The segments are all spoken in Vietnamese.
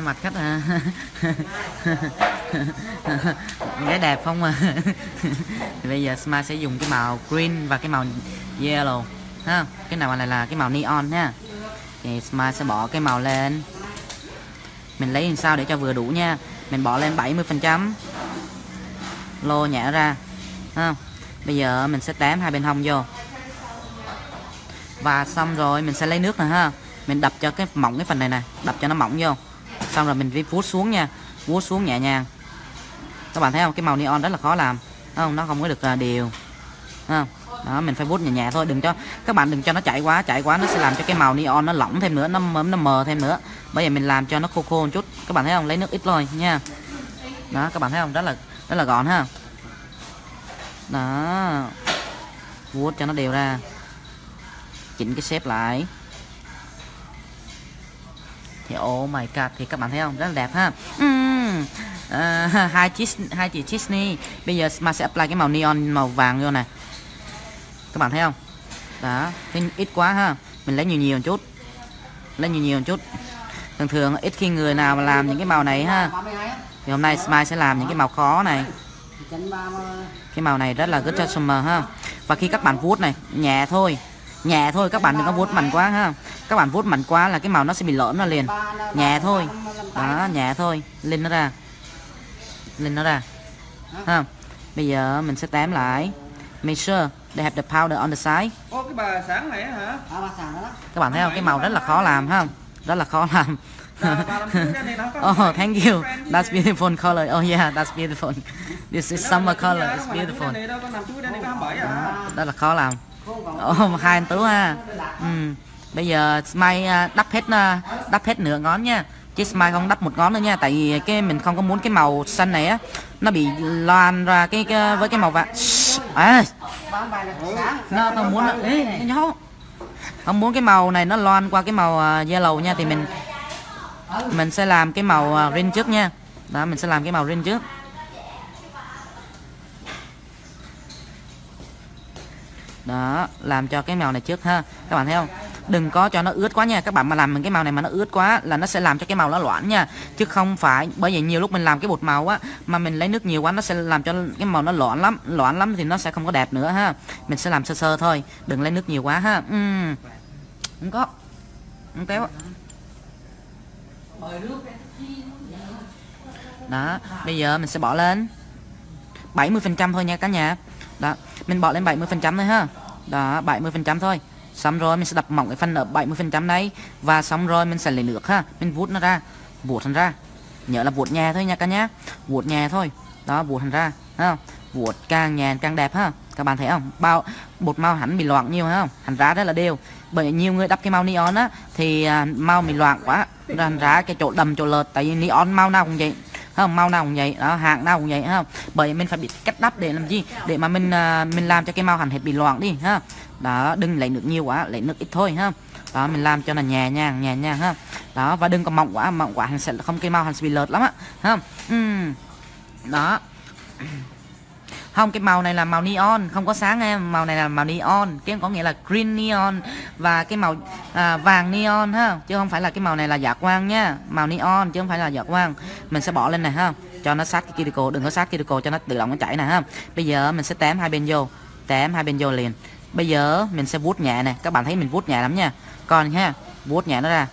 quay mặt khách à. Gái đẹp không à? Thì bây giờ Smile sẽ dùng cái màu green và cái màu yellow, ha? Cái nào này là cái màu neon nha. Thì Smile sẽ bỏ cái màu lên. Mình lấy làm sao để cho vừa đủ nha. Mình bỏ lên 70 phần trăm. Lô nhả ra, ha? Bây giờ mình sẽ tém hai bên hông vô. Và xong rồi mình sẽ lấy nước nè, ha? Mình đập cho cái mỏng cái phần này nè, đập cho nó mỏng vô xong rồi mình vuốt xuống nha. Vuốt xuống nhẹ nhàng. Các bạn thấy không? Cái màu neon rất là khó làm. Không? Nó không có được à, đều. Không? Đó, mình phải vuốt nhẹ nhẹ thôi, đừng cho, các bạn đừng cho nó chảy quá chảy quá nó sẽ làm cho cái màu neon nó lỏng thêm nữa, nó nó mờ thêm nữa. Bây giờ mình làm cho nó khô khô một chút. Các bạn thấy không? Lấy nước ít thôi, nha. Đó, các bạn thấy không? Rất là rất là gọn ha. Đó. Vuốt cho nó đều ra. Chỉnh cái xếp lại thì oh my god thì các bạn thấy không? Rất là đẹp ha? Uhm. uh, hai chiếc hai chị Disney bây giờ mà sẽ apply cái màu neon màu vàng vô này các bạn thấy không? Đó thì ít quá ha? Mình lấy nhiều nhiều một chút. Lấy nhiều nhiều một chút. Thường thường ít khi người nào mà làm những cái màu này ha? Thì hôm nay Smile sẽ làm những cái màu khó này. Cái màu này rất là good cho summer ha? Và khi các bạn vuốt này nhẹ thôi. Nhẹ thôi các bạn đừng có vuốt mạnh quá ha? Các bạn vuốt mạnh quá là cái màu nó sẽ bị lõm ra liền. Nhẹ thôi. Đó nhẹ thôi. Lên nó ra. Lên nó ra. Ha. Bây giờ mình sẽ tém lại. Make sure they have the powder on the side. Ô cái bà sáng này hả? các bạn thấy không? Cái màu rất là khó làm ha. Rất là khó làm. Bà, bà nó oh thank you. that's beautiful color. Oh yeah that's beautiful. This is summer color. it's beautiful. Này đâu có làm chuối đây này có 27 à. rất là khó làm. Oh, hai anh tú ha. Ừ bây giờ Smile à, đắp hết à, đắp hết nửa ngón nha. Chứ Smile không đắp một ngón nữa nha tại vì cái mình không có muốn cái màu xanh này á nó bị loan ra cái, cái với cái màu vàng. À. Nó không muốn nó không muốn cái màu này nó loan qua cái màu à, yellow nha thì mình mình sẽ làm cái màu green trước nha. Đó mình sẽ làm cái màu green trước. Đó làm cho cái màu này trước ha. Các bạn thấy không? Đừng có cho nó ướt quá nha. Các bạn mà làm cái màu này mà nó ướt quá là nó sẽ làm cho cái màu nó loãng nha. Chứ không phải, bởi vì nhiều lúc mình làm cái bột màu á, mà mình lấy nước nhiều quá, nó sẽ làm cho cái màu nó loãng lắm. Loãng lắm thì nó sẽ không có đẹp nữa ha. Mình sẽ làm sơ sơ thôi. Đừng lấy nước nhiều quá ha. Uhm. không có. Không téo đó, bây giờ mình sẽ bỏ lên. 70 phần trăm thôi nha cả nhà. Đó, mình bỏ lên 70 phần trăm thôi ha. Đó 70 phần trăm thôi xong rồi mình sẽ đập mỏng cái phần ở 70 phần trăm này và xong rồi mình sẽ lấy nước ha, mình vuốt nó ra, vuốt thành ra. Nhớ là vuốt nhẹ thôi nha cả nhá vuốt nhẹ thôi. Đó, vuốt thành ra ha vuốt càng nhẹ càng đẹp ha. Các bạn thấy không? Bao, bột màu hắn bị loạn nhiều không? Hành ra rất là đều. Bởi nhiều người đắp cái màu neon á, thì à, màu bị loạn quá. Thành ra cái chỗ đầm, chỗ lợt, tại vì neon màu nào cũng vậy. Không? Màu nào cũng vậy. Đó, hạng nào cũng vậy không? Bởi mình phải biết cách đắp để làm gì? Để mà mình à, mình làm cho cái màu hẳn hết bị loạn đi ha đó đừng lấy nước nhiều quá lấy nước ít thôi ha. Đó mình làm cho là nhẹ nhàng nhẹ nhàng ha. Đó và đừng có mỏng quá mỏng quá hành sẽ không cái màu hành sẽ bị lợt lắm á ha. Uhm. đó. Không cái màu này là màu neon không có sáng em. Màu này là màu neon cái có nghĩa là green neon và cái màu à, vàng neon ha. Chứ không phải là cái màu này là dạ quang nha. Màu neon chứ không phải là dạ quang. Mình sẽ bỏ lên này ha. Cho nó sát cái cuticle đừng có sát cuticle cho nó tự động nó chảy này ha. Bây giờ mình sẽ tém hai bên vô tém hai bên vô liền bây giờ mình sẽ vuốt nhẹ này. Các bạn thấy mình vuốt nhẹ lắm nha. Còn ha vuốt nhẹ nó ra.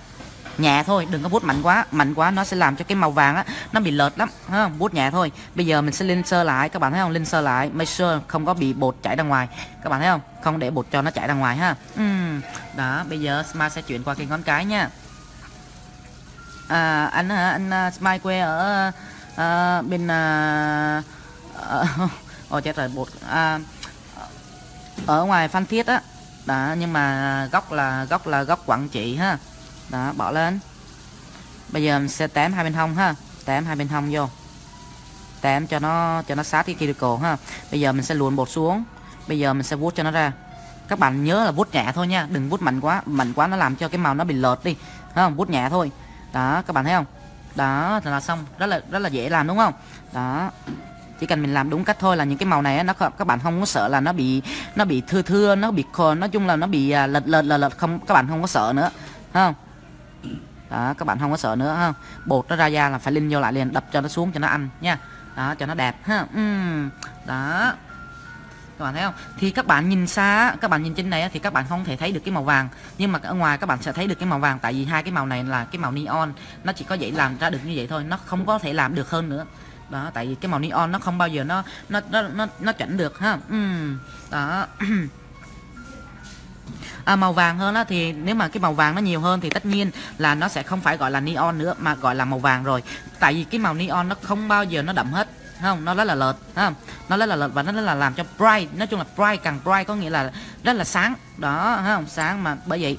Nhẹ thôi đừng có vuốt mạnh quá. Mạnh quá nó sẽ làm cho cái màu vàng á nó bị lợt lắm. Ha vuốt nhẹ thôi. Bây giờ mình sẽ linh sơ lại. Các bạn thấy không? Linh sơ lại. Make sure không có bị bột chảy ra ngoài. Các bạn thấy không? Không để bột cho nó chảy ra ngoài ha. Uhm. đó bây giờ smile sẽ chuyển qua cái ngón cái nha. À, anh hả? Anh uh, smile quê ở uh, bên uh, uh, ôi chết rồi bột. Uh, ở ngoài phan thiết á. Đó, nhưng mà góc là góc là góc quảng trị ha. Đó, bỏ lên. Bây giờ mình sẽ tém hai bên hông ha. Tém hai bên hông vô. Tém cho nó cho nó sát cái cuticle ha. Bây giờ mình sẽ luồn bột xuống. Bây giờ mình sẽ vuốt cho nó ra. Các bạn nhớ là vuốt nhẹ thôi nha, đừng vuốt mạnh quá. Mạnh quá nó làm cho cái màu nó bị lợt đi. Thấy không? Vuốt nhẹ thôi. Đó, các bạn thấy không? Đó, là xong. Rất là rất là dễ làm, đúng không? Đó chỉ cần mình làm đúng cách thôi là những cái màu này nó các bạn không có sợ là nó bị nó bị thưa thưa, nó bị nói chung là nó bị lật lật lật lật không, các bạn không có sợ nữa không? Đó, các bạn không có sợ nữa ha bột nó ra da là phải linh vô lại liền, đập cho nó xuống cho nó ăn nha. Đó, cho nó đẹp ha uhm. đó. Các bạn thấy không? Thì các bạn nhìn xa các bạn nhìn trên này thì các bạn không thể thấy được cái màu vàng. Nhưng mà ở ngoài các bạn sẽ thấy được cái màu vàng, tại vì hai cái màu này là cái màu neon. Nó chỉ có vậy làm ra được như vậy thôi, nó không có thể làm được hơn nữa đó tại vì cái màu neon nó không bao giờ nó nó nó nó, nó chuẩn được ha. Ừ, đó. À, màu vàng hơn á thì nếu mà cái màu vàng nó nhiều hơn thì tất nhiên là nó sẽ không phải gọi là neon nữa mà gọi là màu vàng rồi. Tại vì cái màu neon nó không bao giờ nó đậm hết không? Nó rất là lợt không? Nó rất là lợt và nó rất là làm cho bright nói chung là bright càng bright có nghĩa là rất là sáng. Đó không? Sáng mà bởi vậy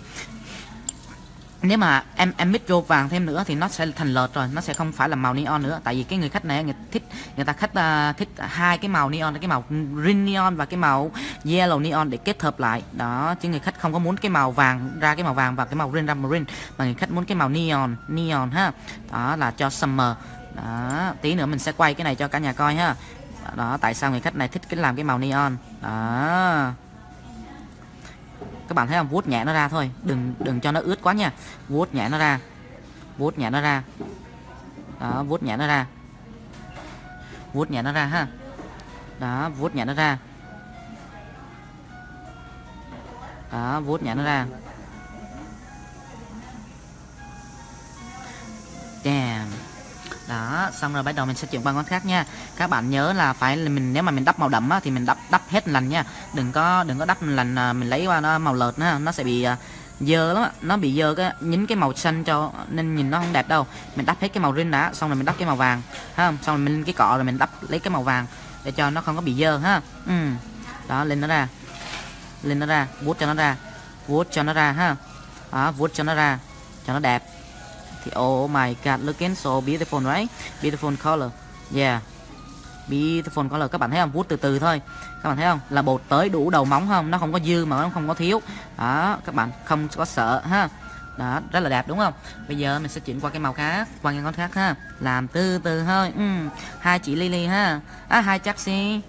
nếu mà em em mix vô vàng thêm nữa thì nó sẽ thành lợt rồi nó sẽ không phải là màu neon nữa. Tại vì cái người khách này người thích người ta khách uh, thích hai cái màu neon cái màu green neon và cái màu yellow neon để kết hợp lại. Đó chứ người khách không có muốn cái màu vàng ra cái màu vàng và cái màu green ra màu green mà người khách muốn cái màu neon neon ha. Đó là cho summer. Đó tí nữa mình sẽ quay cái này cho cả nhà coi ha. Đó tại sao người khách này thích cái làm cái màu neon? Đó các bạn thấy không? Vuốt nhẹ nó ra thôi. Đừng đừng cho nó ướt quá nha. Vuốt nhẹ nó ra. Vuốt nhẹ nó ra. Đó, vuốt nhẹ nó ra. Vuốt nhẹ nó ra ha. Đó, vuốt nhẹ nó ra. Đó, vuốt nhẹ nó ra. Damn đó xong rồi bắt đầu mình sẽ chuyển qua con khác nha. Các bạn nhớ là phải mình nếu mà mình đắp màu đậm á, thì mình đắp đắp hết lần nha. Đừng có đừng có đắp lần à, mình lấy qua nó màu lợt nữa nó sẽ bị à, dơ lắm nó bị dơ cái nhín cái màu xanh cho nên nhìn nó không đẹp đâu. Mình đắp hết cái màu rin đã xong rồi mình đắp cái màu vàng ha xong rồi mình lên cái cọ rồi mình đắp lấy cái màu vàng để cho nó không có bị dơ ha. Ừ. đó lên nó ra. Lên nó ra vuốt cho nó ra vuốt cho nó ra ha. Đó vuốt cho nó ra cho nó đẹp thì oh my god looking so beautiful right? Beautiful color. Yeah. Beautiful color. Các bạn thấy không? Vuốt từ từ thôi. Các bạn thấy không? Là bột tới đủ đầu móng không? Nó không có dư mà nó không có thiếu. Đó các bạn không có sợ ha? Đó rất là đẹp đúng không? Bây giờ mình sẽ chuyển qua cái màu khác qua cái con khác ha? Làm từ từ thôi. Ừ. hai chị Lily ha? À, hai chắc si.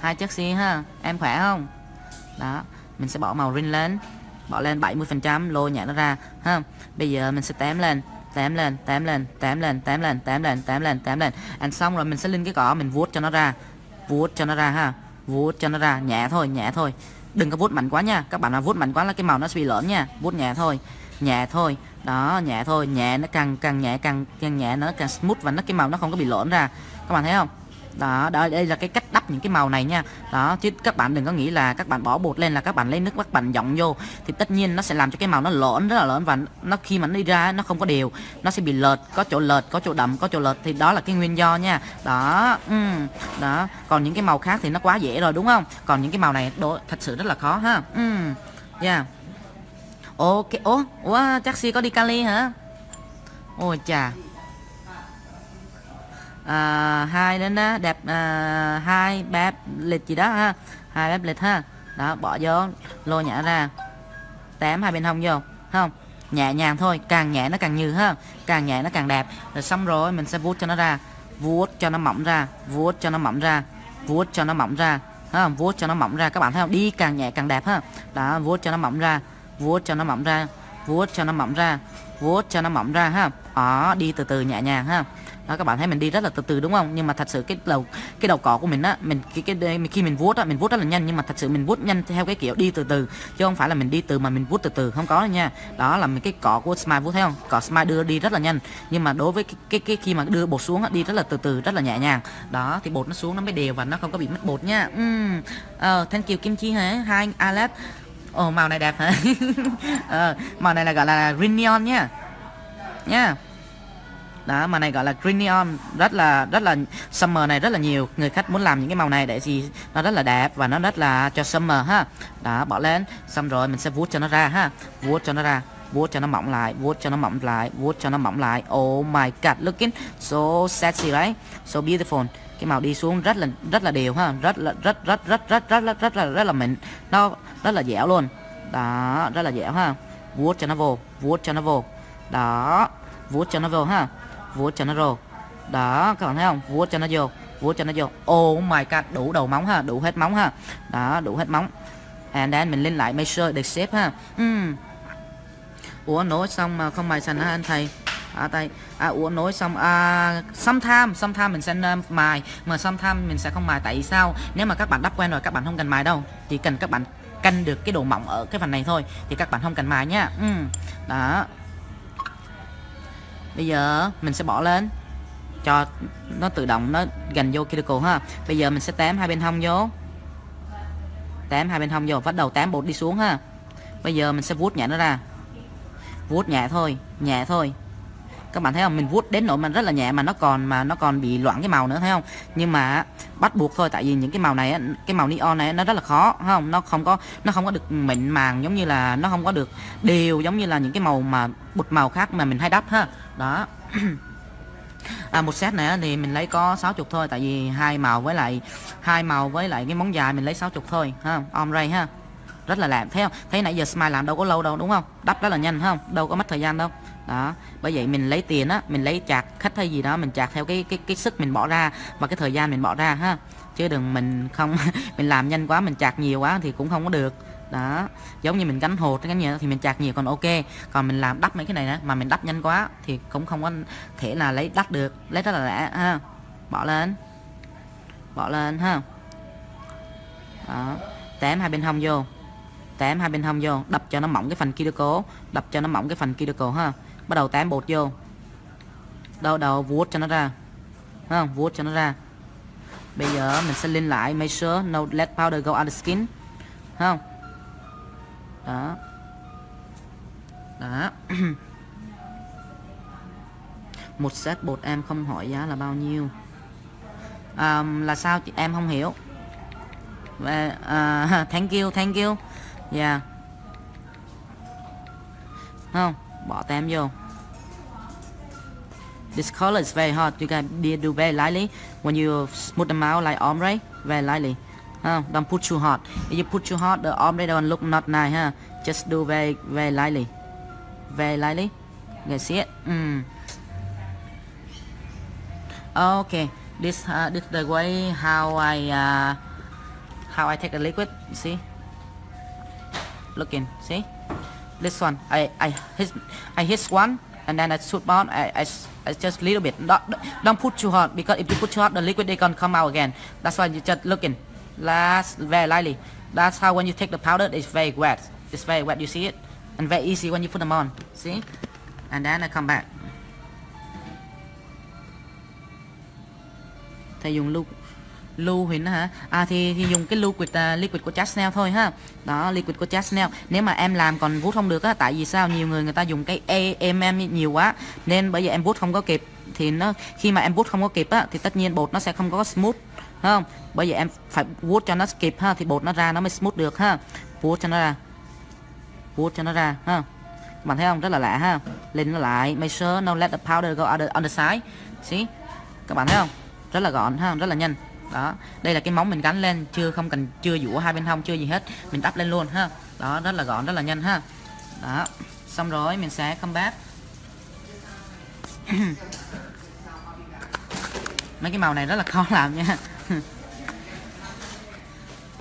Hai chắc si ha? Em khỏe không? Đó mình sẽ bỏ màu ring lên. Bỏ lên 70 phần trăm lôi nhẹ nó ra ha? Bây giờ mình sẽ tém lên tém lên tém lên tém lên tém lên tém lên tém lên tém lên. Ăn xong rồi mình sẽ lên cái cỏ, mình vuốt cho nó ra. Vuốt cho nó ra ha. Vuốt cho nó ra. Nhẹ thôi nhẹ thôi. Đừng có vuốt mạnh quá nha. Các bạn nào vuốt mạnh quá là cái màu nó sẽ bị lởn nha. Vuốt nhẹ thôi nhẹ thôi. Đó, nhẹ thôi. Nhẹ nó càng càng nhẹ càng càng nhẹ, nó càng smooth và nó, cái màu nó không có bị lởn ra. Các bạn thấy không? Đó đó đây là cái cách đắp những cái màu này nha. Đó chứ các bạn đừng có nghĩ là các bạn bỏ bột lên là các bạn lấy nước các bạn dọng vô. Thì tất nhiên nó sẽ làm cho cái màu nó lõn rất là lớn và nó khi mà nó đi ra nó không có đều. Nó sẽ bị lợt có chỗ lợt có chỗ đậm có chỗ lợt thì đó là cái nguyên do nha. Đó ừ, đó. Còn những cái màu khác thì nó quá dễ rồi đúng không? Còn những cái màu này đồ, thật sự rất là khó ha. Ừ yeah. Ok ủa ủa chắc si có đi Cali hả? Ôi chà à, hai đến đó đẹp à, hai bếp lịch gì đó ha. Hai bếp lịch ha. Đó bỏ vô lôi nhả ra. Tém hai bên hông vô không? Nhẹ nhàng thôi càng nhẹ nó càng như ha càng nhẹ nó càng đẹp. Rồi xong rồi mình sẽ vuốt cho nó ra. Vuốt cho nó mỏng ra vuốt cho nó mỏng ra vuốt cho nó mỏng ra ha vuốt cho nó mỏng ra. Các bạn thấy không? Đi càng nhẹ càng đẹp ha đó vuốt cho nó mỏng ra vuốt cho nó mỏng ra vuốt cho nó mỏng ra vuốt cho nó mỏng ra ha đó đi từ từ nhẹ nhàng ha đó các bạn thấy mình đi rất là từ từ đúng không? Nhưng mà thật sự cái đầu cái đầu cỏ của mình á mình cái cái khi mình vuốt á mình vuốt rất là nhanh nhưng mà thật sự mình vuốt nhanh theo cái kiểu đi từ từ chứ không phải là mình đi từ mà mình vuốt từ từ không có đâu nha. Đó là mình cái cỏ của smile vuốt thấy không? Cỏ smile đưa đi rất là nhanh nhưng mà đối với cái cái, cái khi mà đưa bột xuống á, đi rất là từ từ rất là nhẹ nhàng. Đó thì bột nó xuống nó mới đều và nó không có bị mất bột nha. Uhm. uh, thank you kim chi hả? Hai Alex. Ồ oh, màu này đẹp hả? Uh, màu này là gọi là green neon nha. Nha đó mà này gọi là green neon. Rất là rất là summer này rất là nhiều người khách muốn làm những cái màu này để gì, nó rất là đẹp và nó rất là cho summer ha. Đó, bỏ lên. Xong rồi mình sẽ vuốt cho nó ra ha. Vuốt cho nó ra, vuốt cho nó mỏng lại, vuốt cho nó mỏng lại, vuốt cho nó mỏng lại. Oh my god looking so sexy, right? So beautiful. Cái màu đi xuống rất là rất là đều ha. Rất là, rất rất rất rất rất rất rất là rất là mịn. Nó rất là dẻo luôn. Đó, rất là dẻo ha. Vuốt cho nó vô, vuốt cho nó vô. Đó, vuốt cho nó vô ha vuốt cho nó rồ đó các bạn thấy không? Vuốt cho nó vô vuốt cho nó vô. Oh my god đủ đầu móng ha đủ hết móng ha. Đó đủ hết móng. And then mình lên lại make sure được xếp ha. Uhm. ủa nối xong mà không mài sành hả anh thầy? À tay. À ủa nối xong. À sometime tham mình sẽ uh, mài mà sometime mình sẽ không mài tại sao? Nếu mà các bạn đắp quen rồi các bạn không cần mài đâu. Chỉ cần các bạn canh được cái độ mỏng ở cái phần này thôi thì các bạn không cần mài nhá. Ừ. đó bây giờ mình sẽ bỏ lên. Cho nó tự động, nó gần vô cuticle ha. Bây giờ mình sẽ tám hai bên hông vô. Tám hai bên hông vô, bắt đầu tám bột đi xuống ha. Bây giờ mình sẽ vuốt nhẹ nó ra. Vuốt nhẹ thôi nhẹ thôi các bạn thấy không? Mình vuốt đến nỗi mà rất là nhẹ mà nó còn mà nó còn bị loãng cái màu nữa thấy không? Nhưng mà bắt buộc thôi tại vì những cái màu này cái màu neon này nó rất là khó không? Nó không có nó không có được mịn màng giống như là nó không có được đều giống như là những cái màu mà bột màu khác mà mình hay đắp ha? Đó. À, một set này thì mình lấy có 60 thôi tại vì hai màu với lại hai màu với lại cái móng dài mình lấy 60 thôi ha ombre ha? Rất là làm thấy không? Thấy nãy giờ smile làm đâu có lâu đâu đúng không? Đắp rất là nhanh không? Đâu có mất thời gian đâu đó, bởi vậy mình lấy tiền á, mình lấy chạc khách hay gì đó, mình chạc theo cái cái cái sức mình bỏ ra và cái thời gian mình bỏ ra ha. Chứ đừng mình không mình làm nhanh quá, mình chạc nhiều quá thì cũng không có được. Đó, giống như mình gánh hột cái gì thì mình chạc nhiều còn ok. Còn mình làm đắp mấy cái này nữa mà mình đắp nhanh quá thì cũng không có thể là lấy đắt được, lấy rất là rẻ ha. Bỏ lên bỏ lên ha. Đó, tém hai bên hông vô, tém hai bên hông vô, đập cho nó mỏng cái phần kia cố đập cho nó mỏng cái phần kia cố ha bắt đầu tán bột vô. Đâu đầu vuốt cho nó ra. Không? Vuốt cho nó ra. Bây giờ mình sẽ lên lại make sure no let powder go on the skin không? Đó. Đó. Một set bột em không hỏi giá là bao nhiêu. À, là sao chị? Em không hiểu. Và à, thank you thank you. Yeah. Không? Bỏ tem vô. This color is very hot you can do very lightly. When you smooth them out like ombre very lightly. Huh? don't put too hot if you put too hot the ombre don't look not nice huh? just do very very lightly. Very lightly. You can see it? Mm. okay. This uh, this the way how I uh, how I take the liquid. See? Looking see? This one. I I hit I hit one and then I shoot on I, I, I just little bit. Don't, don't put too hot because if you put too hot the liquid they can come out again. That's why you just looking last very lightly. That's how when you take the powder it's very wet. It's very wet you see it? And very easy when you put them on. See? And then I come back. Thầy dùng lưu lưu huỳnh hả? À thì, thì dùng cái liquid uh, à, liquid của chasnel thôi ha. Đó liquid của chasnel. Nếu mà em làm còn vuốt không được á tại vì sao? Nhiều người người ta dùng cái e, em nhiều quá. Nên bây giờ em vuốt không có kịp thì nó khi mà em vuốt không có kịp á thì tất nhiên bột nó sẽ không có smooth không? Bây giờ em phải vuốt cho nó kịp ha thì bột nó ra nó mới smooth được ha. Vuốt cho nó ra. Vuốt cho nó ra ha. Các bạn thấy không? Rất là lạ ha. Lên nó lại. Make sure no let the powder go on the, on the side. See? Các bạn thấy không? Rất là gọn ha rất là nhanh đó đây là cái móng mình gắn lên chưa không cần chưa dũa hai bên hông chưa gì hết mình đắp lên luôn ha. Đó rất là gọn rất là nhanh ha. Đó xong rồi mình sẽ come bát. Mấy cái màu này rất là khó làm nha.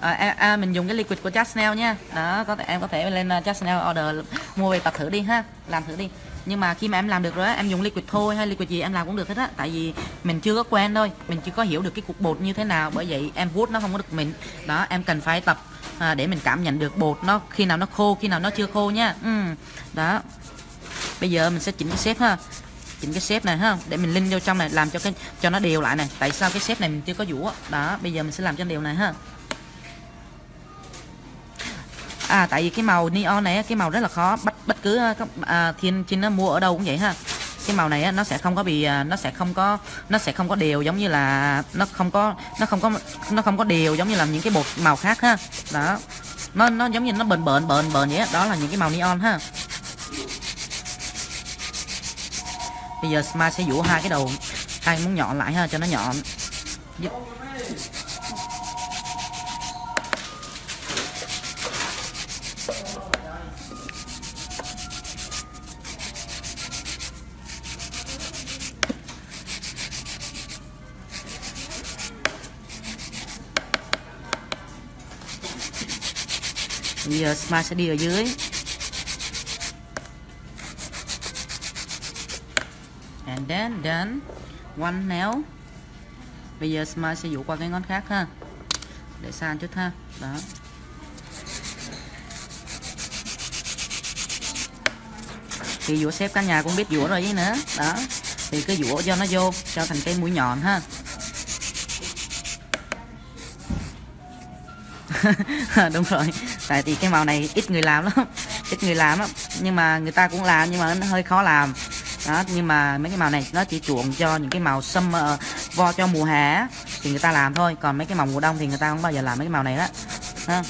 À, à, à, mình dùng cái liquid của Chanel nha. Đó có thể em có thể lên à, Chanel order mua về tập thử đi ha. Làm thử đi nhưng mà khi mà em làm được rồi em dùng liquid thôi hay liquid gì em làm cũng được hết á. Tại vì mình chưa có quen thôi mình chưa có hiểu được cái cục bột như thế nào. Bởi vậy em vuốt nó không có được mịn. Đó em cần phải tập à, để mình cảm nhận được bột nó khi nào nó khô khi nào nó chưa khô nha. Ừ. đó. Bây giờ mình sẽ chỉnh cái xếp ha. Chỉnh cái xếp này ha để mình linh vô trong này làm cho cái cho nó đều lại này. Tại sao cái xếp này mình chưa có vũ đó bây giờ mình sẽ làm cho đều này ha à tại vì cái màu neon này cái màu rất là khó. Bất bất cứ ờ, à, thiên trên nó mua ở đâu cũng vậy ha. Cái màu này nó sẽ không có bị ờ, nó sẽ không có nó sẽ không có đều giống như là nó không có nó không có nó không có đều giống như là những cái bột màu khác ha. Đó. Nó nó giống như nó bền bền bền bền vậy đó. đó là những cái màu neon ha. Bây giờ Smart sẽ vũ hai cái đầu hai muốn nhọn lại ha cho nó nhọn. Bây giờ smart sẽ đi ở dưới. And then then, one nail. Bây giờ smile sẽ dụ qua cái ngón khác ha. Để xa chút ha. Đó. Thì dũa xếp cả nhà cũng biết dũa rồi chứ nữa. Đó. Thì cứ dũa cho nó vô, cho thành cái mũi nhọn ha. Ờ, đúng rồi. Tại vì cái màu này ít người làm lắm, ít người làm lắm. Nhưng mà người ta cũng làm, nhưng mà nó hơi khó làm. Đó, nhưng mà mấy cái màu này nó chỉ chuộng cho những cái màu summer ờ, vo cho mùa hè thì người ta làm thôi. Còn mấy cái màu mùa đông thì người ta không bao giờ làm mấy cái màu này đó. Ha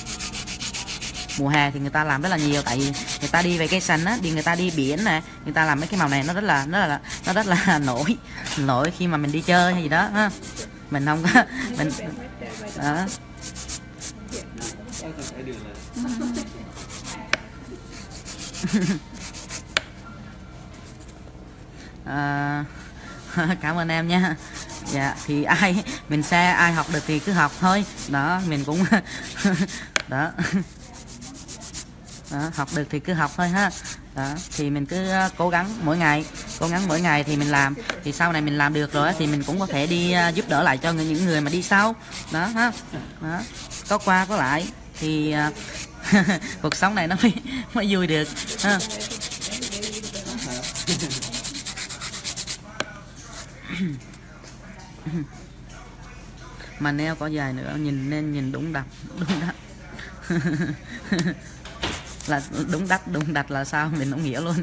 mùa hè thì người ta làm rất là nhiều, tại vì người ta đi về cây xanh á, đi người ta đi biển nè, người ta làm mấy cái màu này nó rất là, nó là, nó rất là nổi nổi khi mà mình đi chơi hay gì đó, ha. Mình không có, mình, đó. à, cảm ơn em nha. Dạ thì ai mình xe ai học được thì cứ học thôi. Đó mình cũng đó. Đó, học được thì cứ học thôi ha. Đó, thì mình cứ uh, cố gắng mỗi ngày cố gắng mỗi ngày thì mình làm. Thì sau này mình làm được rồi thì mình cũng có thể đi uh, giúp đỡ lại cho những người mà đi sau. Đó ha. Đó. có qua có lại thì uh, cuộc sống này nó mới mới vui được ha. Mà neo có dài nữa nhìn nên nhìn đúng đập đúng đắn. Là đúng đắt đúng đặt là sao? Mình không hiểu luôn.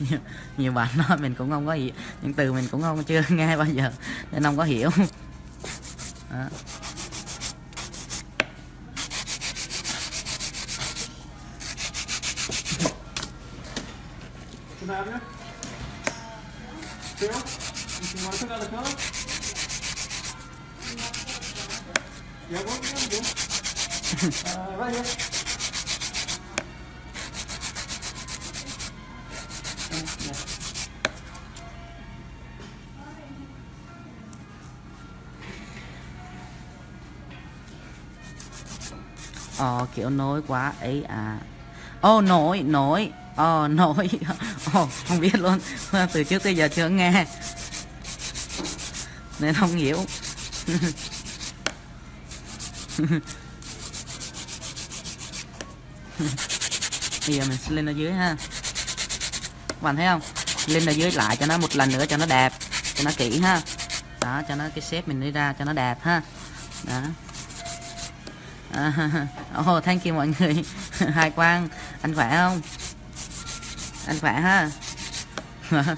Nhiều, nhiều bạn nói mình cũng không có hiểu những từ mình cũng không chưa nghe bao giờ nên không có hiểu đó. Xin mời em nhé. Được không? Mình ngồi thức ra được không? Dạ vâng, vâng, vâng. À, vâng, vâng. Ừ, ờ kiểu nối quá. Ấy à. Ô, nổi nổi. Ờ nổi. Ồ, không biết luôn. Từ trước tới giờ chưa nghe. Nên không hiểu. Bây giờ mình sẽ lên ở dưới ha. Các bạn thấy không? Lên ở dưới lại cho nó một lần nữa cho nó đẹp, cho nó kỹ ha. Đó, cho nó cái xếp mình đi ra cho nó đẹp ha. Đó. oh, thank you mọi người. Hai quang anh khỏe không? Anh khỏe ha?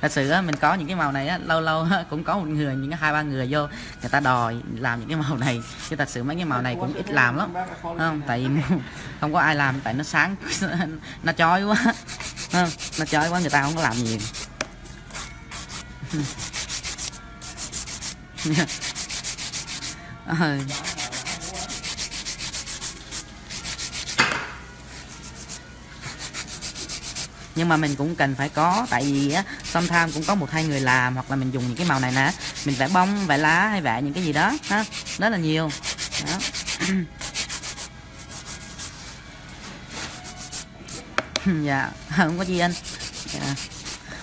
Thật sự á mình có những cái màu này á lâu lâu á, cũng có một người những cái hai ba người vô người ta đòi làm những cái màu này. Chứ thật sự mấy cái màu này cũng ít làm lắm không? Tại vì không có ai làm tại nó sáng nó chói quá. Không? Nó chói quá người ta không có làm nhiều ờ. Nhưng mà mình cũng cần phải có tại vì á sometimes cũng có một hai người làm hoặc là mình dùng những cái màu này nè. Mình vẽ bông vẽ lá hay vẽ những cái gì đó ha rất là nhiều. Đó. Dạ không có gì anh. Dạ.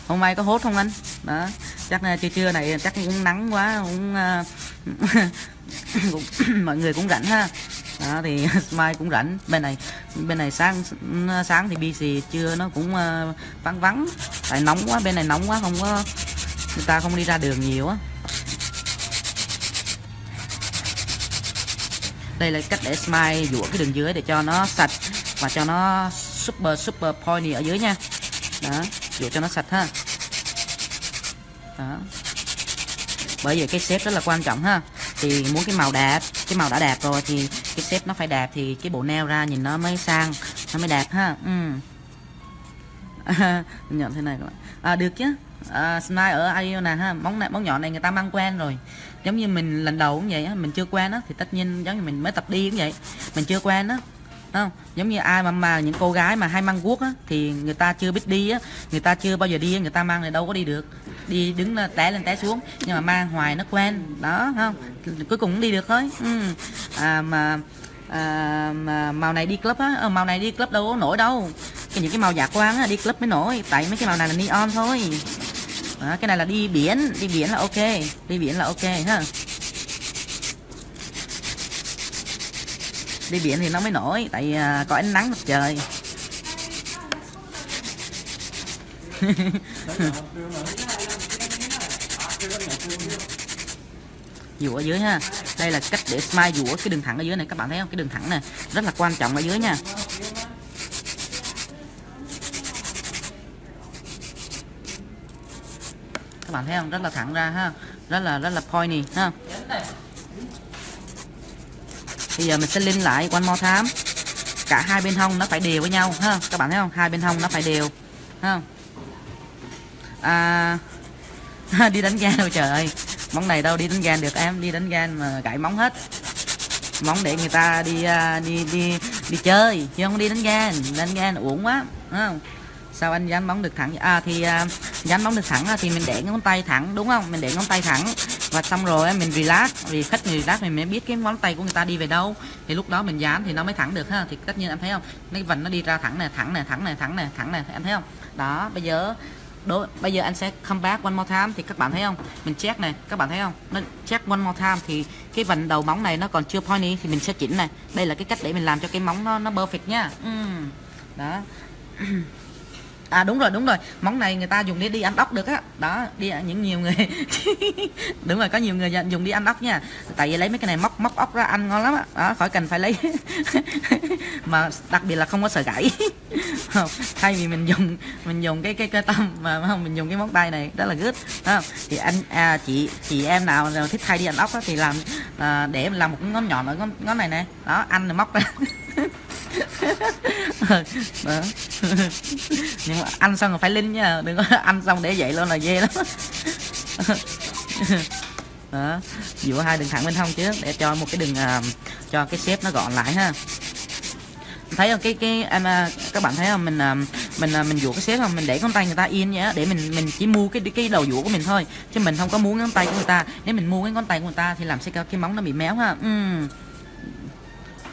hôm nay có hốt không anh? Đó. Chắc à, trưa trưa này chắc cũng nắng quá cũng, à, cũng mọi người cũng rảnh ha. Đó thì mai cũng rảnh. Bên này bên này sáng sáng thì busy trưa nó cũng uh, vắng vắng. Tại nóng quá bên này nóng quá không có người ta không đi ra đường nhiều á. Đây là cách để smile dũa cái đường dưới để cho nó sạch và cho nó super super pointy ở dưới nha. Đó dũa cho nó sạch ha. Đó. Bởi vì cái xếp rất là quan trọng ha. Thì muốn cái màu đẹp cái màu đã đẹp rồi thì cái xếp nó phải đẹp thì cái bộ neo ra nhìn nó mới sang nó mới đẹp ha ừ. nhận thế này các bạn. À, được chứ. À, smile ở Iona ha móng này móng nhọn này người ta mang quen rồi. Giống như mình lần đầu cũng vậy á mình chưa quen á thì tất nhiên giống như mình mới tập đi cũng vậy. Mình chưa quen á không? Giống như ai mà mà những cô gái mà hay mang guốc á thì người ta chưa biết đi á người ta chưa bao giờ đi người ta mang này đâu có đi được. Đi đứng là té lên té xuống nhưng mà mang hoài nó quen. Đó không? Cuối cùng cũng đi được thôi. Ừ. à, mà à, mà màu này đi club á ờ, màu này đi club đâu có nổi đâu. Cái những cái màu dạ quang á đi club mới nổi tại mấy cái màu này là neon thôi. Đó, cái này là đi biển đi biển là ok đi biển là ok ha. Đi biển thì nó mới nổi tại uh, có ánh nắng mặt trời. Dũa ở dưới ha. Đây là cách để smile dũa cái đường thẳng ở dưới này các bạn thấy không? Cái đường thẳng này rất là quan trọng ở dưới nha. Các bạn thấy không? Rất là thẳng ra ha. Rất là rất là pointy ha bây giờ mình sẽ link lại one more time. Cả hai bên hông nó phải đều với nhau ha? Các bạn thấy không? Hai bên hông nó phải đều ha? À, đi đánh gan rồi trời ơi. Móng này đâu đi đánh gan được em? Đi đánh gan mà gãy móng hết. Móng để người ta đi à, đi đi đi chơi chứ không đi đánh gan. Đánh gan uổng quá không sao anh dán bóng được thẳng? À thì uh, dán bóng được thẳng thì mình để ngón tay thẳng đúng không? Mình để ngón tay thẳng và xong rồi mình relax, vì khách người relax mình mới biết cái ngón tay của người ta đi về đâu. Thì lúc đó mình dán thì nó mới thẳng được ha. Thì tất nhiên em thấy không? Cái vần nó đi ra thẳng này thẳng này thẳng này thẳng này thẳng này em thấy không? Đó, bây giờ, đối, bây giờ anh sẽ come back one more time. Thì các bạn thấy không? Mình check này các bạn thấy không? Nó check one more time thì cái vành đầu móng này nó còn chưa pointy thì mình sẽ chỉnh này đây là cái cách để mình làm cho cái móng nó nó perfect nha. Uhm. đó. à đúng rồi đúng rồi. Món này người ta dùng để đi ăn ốc được á. Đó đi những nhiều người. Đúng rồi có nhiều người dùng đi ăn ốc nha. Tại vì lấy mấy cái này móc móc ốc ra ăn ngon lắm á. Đó khỏi cần phải lấy. Mà đặc biệt là không có sợ gãy thay vì mình dùng mình dùng cái cái cơ tâm mà không mình dùng cái móng tay này rất là good. Đó. thì anh à, chị chị em nào thích thay đi ăn ốc á, thì làm à, để làm một cái ngón nhọn ở ngón, ngón này nè. Đó ăn rồi móc ra. Ờ, đó. nhưng mà ăn xong rồi phải linh nha đừng có ăn xong để vậy luôn là dê lắm. Đó giữa hai đường thẳng bên hông chứ để cho một cái đường uh, cho cái xếp nó gọn lại ha. Thấy không? Cái cái em à, các bạn thấy không? Mình à, mình mình vuốt cái xếp không? Mình để ngón tay người ta yên nhé để mình mình chỉ mua cái cái đầu vuốt của mình thôi. Chứ mình không có muốn ngón tay của người ta. Nếu mình mua cái ngón tay của người ta thì làm sao cái móng nó bị méo ha? Uhm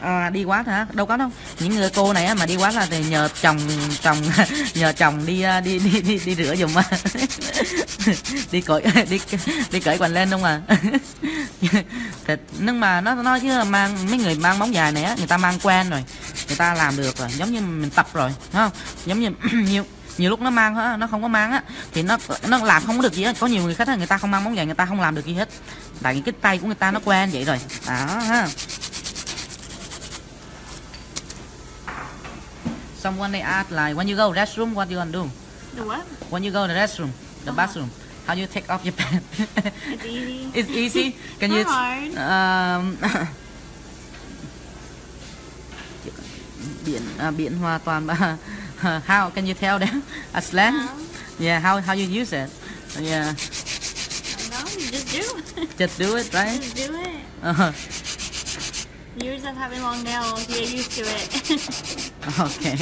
à, đi quá hả? Đâu có đâu. Những người cô này mà đi quá là thì nhờ chồng chồng nhờ chồng đi ờ, đi đi đi, đi rửa giùm đi cởi đi đi cởi quần lên đúng à thì, nhưng mà nó nói chứ mang mấy người mang móng dài này á người ta mang quen rồi. Người ta làm được rồi giống như mình tập rồi đúng không? Giống như nhiều nhiều lúc nó mang á nó không có mang á thì nó nó làm không có được gì hết. Có nhiều người khách người ta không mang móng dài người ta không làm được gì hết. Tại cái tay của người ta nó quen vậy rồi. Đó ha. Someone they ask like when you go restroom what you gonna do The what? when you go to the restroom the Uh-huh. bathroom how you take off your pants It's easy. it's easy can you hard. um, biển à, biển hòa toàn mà how can you tell them a slang No. yeah how how you use it yeah No, you just do. just do it right just do it. uh, Years of having long nails, get used to it. okay.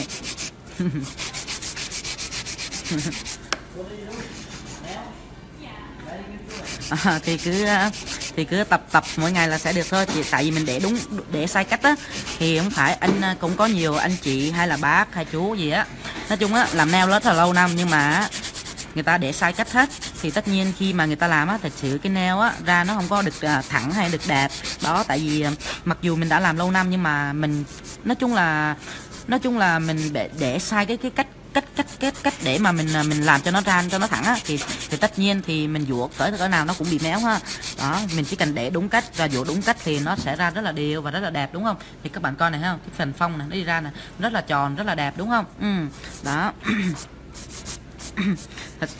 À, thì cứ thì cứ tập tập mỗi ngày là sẽ được thôi. Thì tại vì mình để đúng để sai cách á thì không phải anh à, cũng có nhiều anh chị hay là bác hay chú gì á. Nói chung á làm nail rất là lâu năm nhưng mà người ta để sai cách hết. Thì tất nhiên khi mà người ta làm á thật sự cái nail á, ra nó không có được à, thẳng hay được đẹp. Đó, tại vì à, mặc dù mình đã làm lâu năm nhưng mà mình, nói chung là, nói chung là mình để để sai cái cái cách cách cách cách cách để mà mình à, mình làm cho nó ra, cho nó thẳng á, thì thì tất nhiên thì mình dũa cỡ cỡ nào nó cũng bị méo ha. Đó, mình chỉ cần để đúng cách và dũa đúng cách thì nó sẽ ra rất là đều và rất là đẹp, đúng không? Thì các bạn coi này ha, cái phần phong này nó đi ra này rất là tròn, rất là đẹp, đúng không? Ừ đó. Thật-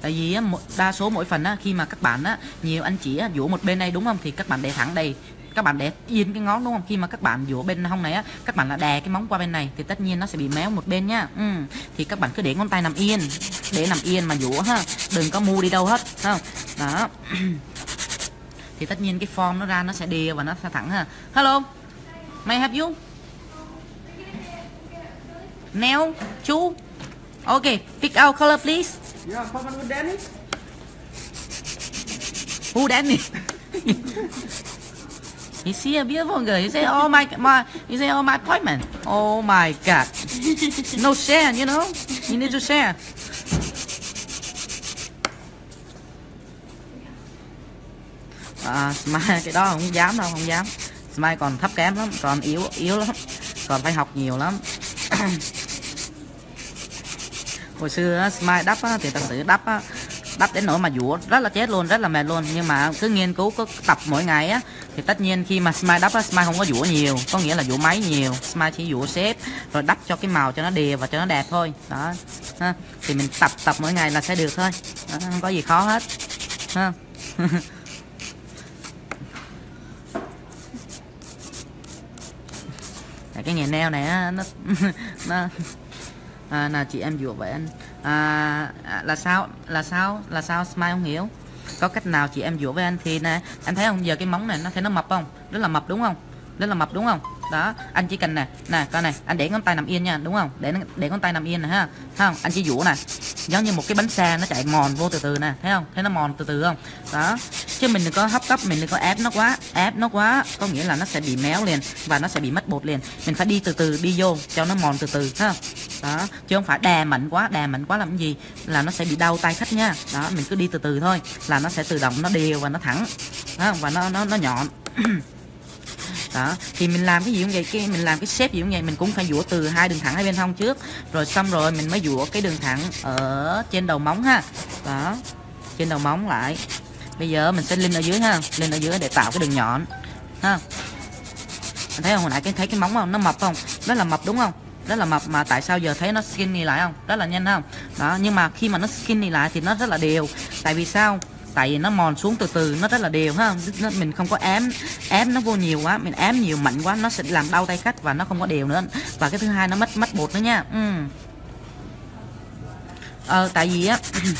tại vì á, đa số mỗi phần á, khi mà các bạn á, nhiều anh chị á, một bên đây đúng không? Thì các bạn để thẳng đây. Các bạn để yên cái ngón đúng không? Khi mà các bạn vỗ bên hông này á các bạn là đè cái móng qua bên này thì tất nhiên nó sẽ bị méo một bên nhá ừ. thì các bạn cứ để ngón tay nằm yên. Để nằm yên mà vỗ ha. Đừng có mu đi đâu hết không đó. Thì tất nhiên cái form nó ra nó sẽ đều và nó sẽ thẳng ha. Hello. May have you? Nail chú okay pick out color please Yeah, Papa with Danny? Who Danny? You see a beautiful girl. You say, oh my, my, you say, oh my appointment. Oh my God. No share, you know. You need to share. À, Smile cái đó không dám đâu, không dám. Smile còn thấp kém lắm, còn yếu yếu lắm, còn phải học nhiều lắm. Hồi xưa á, Smile đắp á, thì thật sự đắp á, đắp đến nỗi mà dũa rất là chết luôn rất là mệt luôn nhưng mà cứ nghiên cứu cứ tập mỗi ngày á thì tất nhiên khi mà smile đắp á smile không có dũa nhiều có nghĩa là dũa máy nhiều smile chỉ dũa xếp rồi đắp cho cái màu cho nó đều và cho nó đẹp thôi đó ha. thì mình tập tập mỗi ngày là sẽ được thôi đó, không có gì khó hết ha. cái nghề neo này á, nó nó à, là chị em dụ với anh à, là sao là sao là sao smile không hiểu? Có cách nào chị em dụ với anh thì nè anh thấy không? Giờ cái móng này nó thấy nó mập không? Rất là mập đúng không? Rất là mập đúng không? Đó anh chỉ cần nè nè coi này anh để ngón tay nằm yên nha đúng không? Để để ngón tay nằm yên nè ha. Thấy không? Anh chỉ vũ nè giống như một cái bánh xe nó chạy mòn vô từ từ nè thấy không? Thấy nó mòn từ từ không? Đó chứ mình đừng có hấp gấp, mình đừng có ép nó quá ép nó quá có nghĩa là nó sẽ bị méo liền và nó sẽ bị mất bột liền. Mình phải đi từ từ đi vô cho nó mòn từ từ ha đó chứ không phải đè mạnh quá đè mạnh quá làm cái gì? Là nó sẽ bị đau tay khách nha. Đó mình cứ đi từ từ thôi là nó sẽ tự động nó đều và nó thẳng đó, và nó nó nó nhọn. đó, thì mình làm cái gì cũng vậy, cái mình làm cái xếp gì cũng vậy, mình cũng phải dũa từ hai đường thẳng hai bên hông trước. Rồi xong rồi mình mới dũa cái đường thẳng ở trên đầu móng ha. Đó, trên đầu móng lại. Bây giờ mình sẽ lên ở dưới ha lên ở dưới để tạo cái đường nhọn ha. Mình thấy không? Hồi nãy cái thấy cái móng không? Nó mập không? Đó là mập đúng không? Rất là mập mà tại sao giờ thấy nó skinny lại không? Rất là nhanh không? Đó, nhưng mà khi mà nó skinny lại thì nó rất là đều. Tại vì sao? Tại vì nó mòn xuống từ từ nó rất là đều ha. Nó, mình không có ém ém nó vô nhiều quá. Mình ém nhiều mạnh quá nó sẽ làm đau tay khách và nó không có đều nữa. Và cái thứ hai nó mất mất bột nữa nha. Ừ. ờ, tại vì á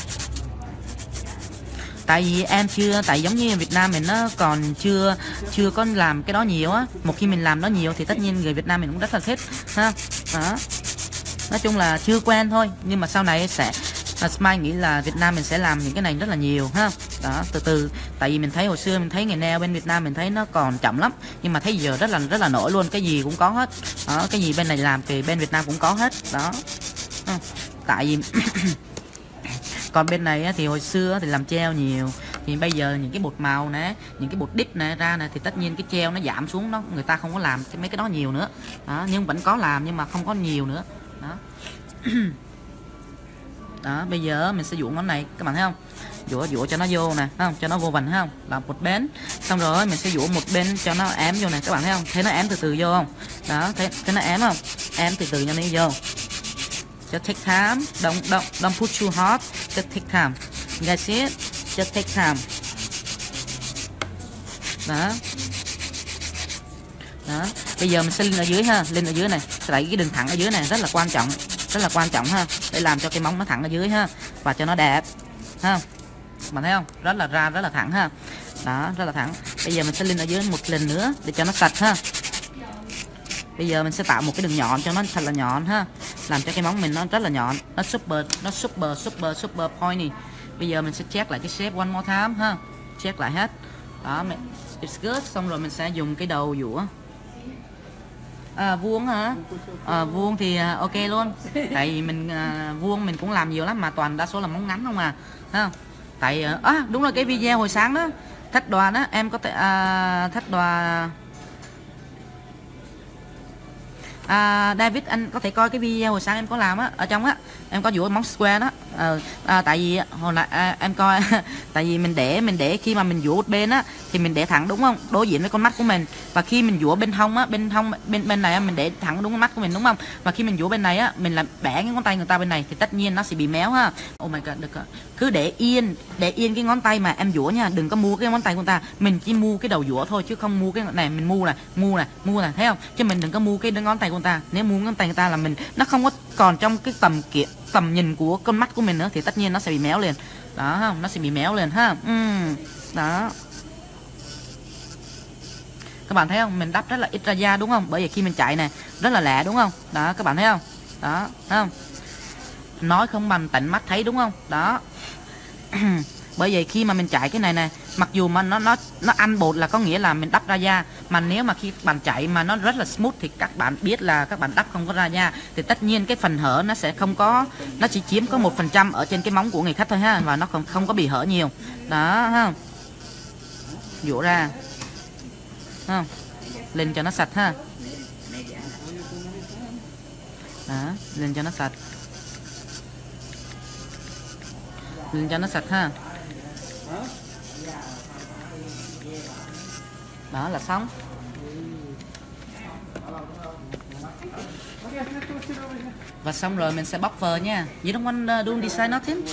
tại vì em chưa tại giống như Việt Nam mình nó còn chưa chưa có làm cái đó nhiều á. Một khi mình làm nó nhiều thì tất nhiên người Việt Nam mình cũng rất là thích ha. Đó. Nói chung là chưa quen thôi nhưng mà sau này sẽ là Smile nghĩ là Việt Nam mình sẽ làm những cái này rất là nhiều, ha? Đó, từ từ. Tại vì mình thấy hồi xưa mình thấy nghề nail bên Việt Nam mình thấy nó còn chậm lắm, nhưng mà thấy giờ rất là rất là nổi luôn. Cái gì cũng có hết. Đó, cái gì bên này làm thì bên Việt Nam cũng có hết. Đó. Ừ, tại vì còn bên này thì hồi xưa thì làm treo nhiều. Thì bây giờ những cái bột màu nè, những cái bột dip này ra này thì tất nhiên cái treo nó giảm xuống, nó người ta không có làm cái mấy cái đó nhiều nữa. Đó, nhưng vẫn có làm nhưng mà không có nhiều nữa. Đó. đó bây giờ mình sẽ dụ món này các bạn thấy không? Dụ dụ cho nó vô nè không? Cho nó vô vành thấy không? Làm một bên xong rồi mình sẽ dụ một bên cho nó ém vô nè các bạn thấy không? Thấy nó ém từ từ vô không? Đó thấy, thấy nó ém không? Ém từ từ cho nó vô. Just take time don't don't don't put too hot just take time. You guys see it? Just take time. Đó. Đó. Bây giờ mình sẽ lên ở dưới ha lên ở dưới này đẩy cái đường thẳng ở dưới này rất là quan trọng rất là quan trọng ha. Để làm cho cái móng nó thẳng ở dưới ha. Và cho nó đẹp. Ha. Bạn thấy không? Rất là ra, rất là thẳng ha. Đó, rất là thẳng. Bây giờ mình sẽ lên ở dưới một lần nữa để cho nó sạch ha. Bây giờ mình sẽ tạo một cái đường nhọn cho nó thật là nhọn ha. Làm cho cái móng mình nó rất là nhọn. Nó super nó super super super pointy. Bây giờ mình sẽ check lại cái shape one more time ha. Check lại hết. Đó, mình it's good. Xong rồi mình sẽ dùng cái đầu dũa à, vuông hả? À, vuông thì à, ok luôn. Tại vì mình à, vuông mình cũng làm nhiều lắm mà toàn đa số là móng ngắn không à ha. Tại à, đúng rồi cái video hồi sáng đó thách đoà đó em có thể à, thách đoà à, David anh có thể coi cái video hồi sáng em có làm á ở trong á em có dũa móng square đó. À, à, tại vì hồi nãy à, em coi tại vì mình để mình để khi mà mình dũa một bên á thì mình để thẳng đúng không? Đối diện với con mắt của mình. Và khi mình dũa bên hông á bên hông bên bên này á, mình để thẳng đúng con mắt của mình đúng không? Và khi mình dũa bên này á mình làm bẻ cái ngón tay người ta bên này thì tất nhiên nó sẽ bị méo ha. Oh my god được cứ để yên để yên cái ngón tay mà em dũa nha. Đừng có mua cái ngón tay của người ta. Mình chỉ mua cái đầu dũa thôi chứ không mua cái này mình mua này mua này mua này thấy không? Chứ mình đừng có mua cái ngón tay của người ta. Nếu muốn ngắm tay người ta là mình nó không có còn trong cái tầm kia tầm nhìn của con mắt của mình nữa thì tất nhiên nó sẽ bị méo liền. Đó không? Nó sẽ bị méo liền ha? Uhm, đó. Các bạn thấy không? Mình đắp rất là ít ra da đúng không? Bởi vì khi mình chạy này rất là lẹ đúng không? Đó các bạn thấy không? Đó thấy không? Nói không bằng tận mắt thấy đúng không? Đó. Bởi vậy khi mà mình chạy cái này nè mặc dù mà nó nó nó ăn bột là có nghĩa là mình đắp ra da, mà nếu mà khi bạn chạy mà nó rất là smooth thì các bạn biết là các bạn đắp không có ra da. Thì tất nhiên cái phần hở nó sẽ không có, nó chỉ chiếm có một phần trăm ở trên cái móng của người khách thôi ha, và nó không không có bị hở nhiều. Đó, ha. Dụ ra. Không lên cho nó sạch ha. Đó, lên cho nó sạch. Lên cho nó sạch ha đó là xong. Và xong rồi mình sẽ bóc vờ nha. You don't want uh, do design nothing?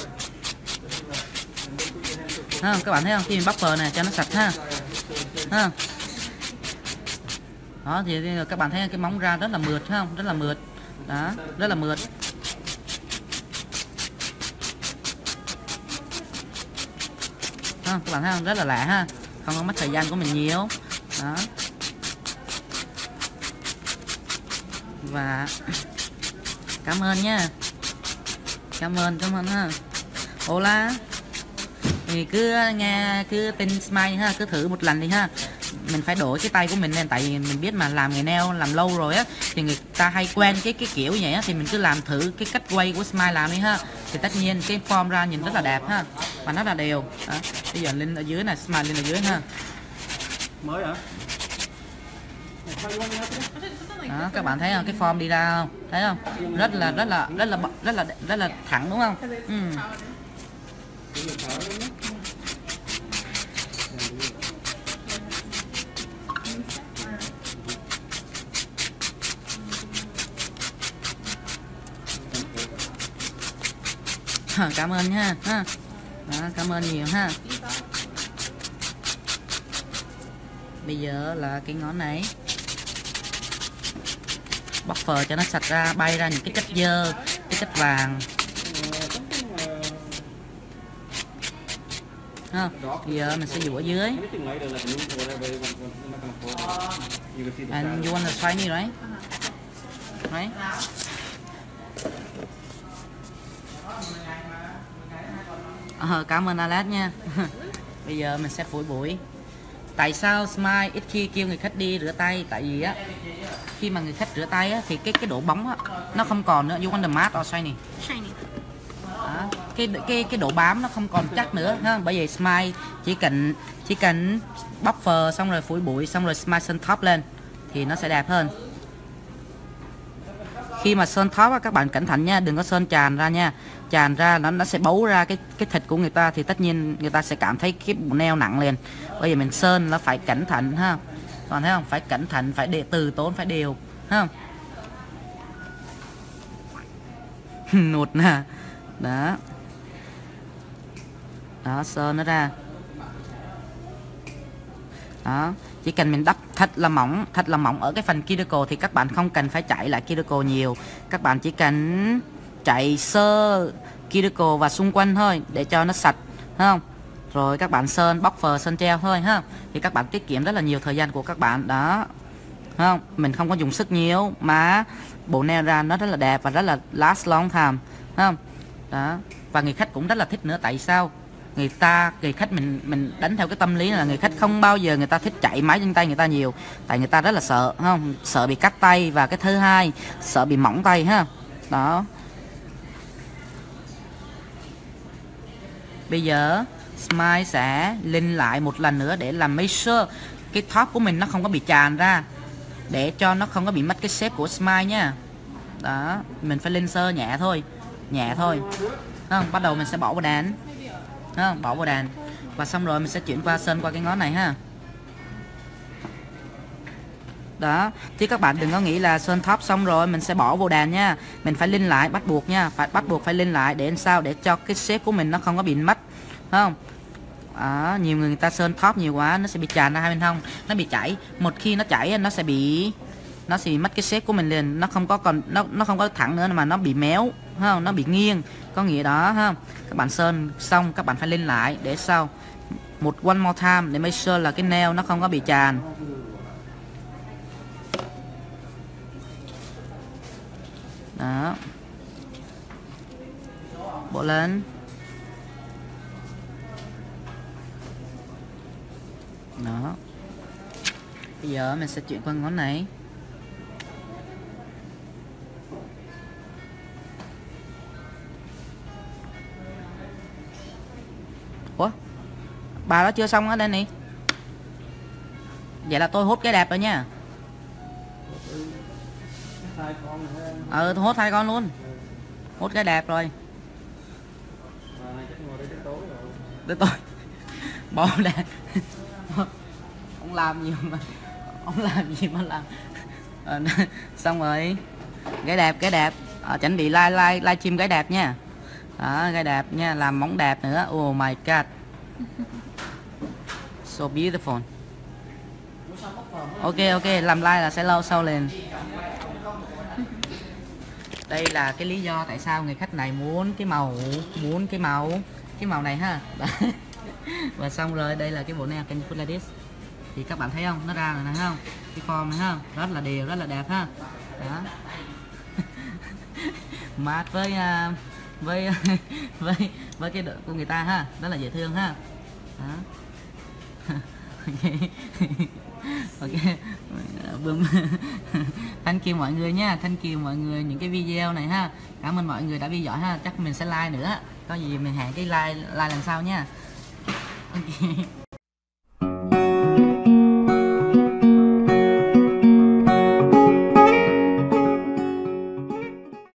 Ha các bạn thấy không? Khi mình bóc vờ này cho nó sạch ha. Ha. Đó thì các bạn thấy cái móng ra rất là mượt phải không? Rất là mượt. Đó rất là mượt. Ha, các bạn thấy không? Rất là lạ ha không có mất thời gian của mình nhiều. Đó. Và cảm ơn nha. Cảm ơn cảm ơn ha. Hola thì cứ nghe, cứ tin smile ha, cứ thử một lần đi ha. Mình phải đổi cái tay của mình lên tại vì mình biết mà làm nghề nail làm lâu rồi á, thì người ta hay quen cái cái kiểu vậy á, thì mình cứ làm thử cái cách quay của smile làm đi ha. Thì tất nhiên cái form ra nhìn rất là đẹp ha, và nó là đều. Đó bây giờ lên ở dưới này smile lên ở dưới ha. Mới hả? Đó các bạn thấy không? Cái form đi ra không? Thấy không? Rất là rất là rất là rất là rất là thẳng đúng không? Ừ. cảm ơn ha ha. Đó, cảm ơn nhiều ha bây giờ là cái ngón này. Bóc phờ cho nó sạch ra bay ra những cái chất dơ cái chất vàng. Ha bây giờ mình sẽ dụ ở dưới. And you want to try me right? Right? Ờ, cảm ơn Alex nha. Bây giờ mình sẽ phủi bụi tại sao Smile ít khi kêu người khách đi rửa tay? Tại vì á khi mà người khách rửa tay á thì cái cái độ bóng á nó không còn nữa. You want the matte or shiny Shiny. đó. cái cái cái độ bám nó không còn chắc nữa ha? Bởi vì Smile chỉ cần chỉ cần bóc phờ xong rồi phủi bụi xong rồi Smile sơn top lên thì nó sẽ đẹp hơn. Khi mà sơn á, các bạn cẩn thận nha đừng có sơn tràn ra nha tràn ra, nó nó sẽ bấu ra cái cái thịt của người ta thì tất nhiên người ta sẽ cảm thấy cái bộ neo nặng liền. Bây giờ mình sơn nó phải cẩn thận, ha. Còn thấy không? Phải cẩn thận, phải để, từ tốn phải đều, ha. Nụt nè. Đó. Đó, sơn nó ra. Đó. Chỉ cần mình đắp thật là mỏng thật là mỏng ở cái phần cuticle thì các bạn không cần phải chạy lại cuticle nhiều. Các bạn chỉ cần chạy sơ Kiriko và xung quanh thôi, để cho nó sạch, thấy không? Rồi các bạn sơn bóc phờ sơn treo thôi ha thì các bạn tiết kiệm rất là nhiều thời gian của các bạn, đó. Thấy không? Mình không có dùng sức nhiều, mà bộ nail ra nó rất là đẹp và rất là last long time, thấy không? Đó. Và người khách cũng rất là thích nữa, tại sao? Người ta, người khách mình mình đánh theo cái tâm lý là người khách không bao giờ người ta thích chạy máy trên tay người ta nhiều, tại người ta rất là sợ không? Sợ bị cắt tay và cái thứ hai, sợ bị mỏng tay ha đó. Bây giờ Smile sẽ lên lại một lần nữa để làm make sure cái top của mình nó không có bị tràn ra, để cho nó không có bị mất cái shape của Smile nha. Đó, mình phải lên sơ nhẹ thôi nhẹ thôi. Không? Bắt đầu mình sẽ bỏ vào đàn. Không? Bỏ vào đàn. Và xong rồi mình sẽ chuyển qua sơn qua cái ngón này ha đó chứ các bạn đừng có nghĩ là sơn thóp xong rồi mình sẽ bỏ vô đàn nha. Mình phải linh lại bắt buộc nha. Phải bắt buộc phải linh lại để làm sao để cho cái xếp của mình nó không có bị mất không? À, nhiều người người ta sơn thóp nhiều quá nó sẽ bị tràn ra hai bên hông nó bị chảy. Một khi nó chảy nó sẽ bị nó sẽ bị mất cái xếp của mình liền. Nó không có còn nó nó không có thẳng nữa mà nó bị méo không? Nó bị nghiêng có nghĩa đó ha các bạn sơn xong các bạn phải lên lại để sau. Một one more time để make sure là cái nail nó không có bị tràn đó. Bộ lên. Đó. Bây giờ mình sẽ chuyển qua ngón này. Ủa? Bà đó chưa xong ở đây nè vậy là tôi hút cái đẹp rồi nha ờ tôi hốt hai con luôn. Hốt cái đẹp rồi. Tới tối. Để tôi bỏ đẹp. Ông làm gì mà ông làm gì mà làm. Ờ, xong rồi. Cái đẹp cái đẹp. À, chuẩn bị like like live stream cái đẹp nha. Đó cái đẹp nha. Làm móng đẹp nữa. Oh my god. So beautiful. Ok ok. Làm like là sẽ lâu sau lên đây là cái lý do tại sao người khách này muốn cái màu, muốn cái màu cái màu này ha. Và xong rồi, đây là cái bộ nail can you thì các bạn thấy không? Nó ra rồi này không? Cái form này ha rất là đều, rất là đẹp ha. Đó. Mát với à, với với với cái độ của người ta ha. Rất là dễ thương ha. Đó. ok. Bơm. Thanh kiều mọi người nha. Thanh kiều mọi người. Những cái video này ha. Cảm ơn mọi người đã theo dõi ha. Chắc mình sẽ like nữa. Có gì mình hẹn cái like like lần sau nha. Ok.